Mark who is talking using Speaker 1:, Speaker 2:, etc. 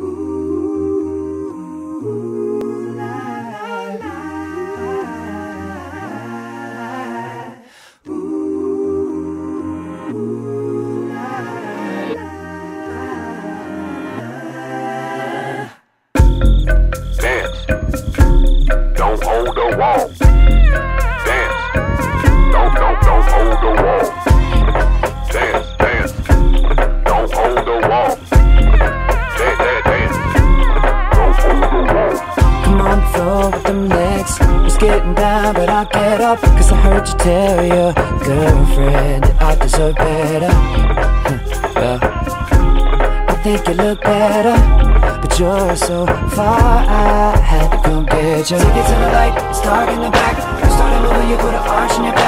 Speaker 1: Dance. Don't hold the wall. Dance. Don't hold the wall.
Speaker 2: Down but I'll get up Cause I heard you tell your girlfriend that I deserve better. Well, I think you look better But you're so far I had to come get you Take it to the light, it's dark in the back. You started moving, you put an arch in your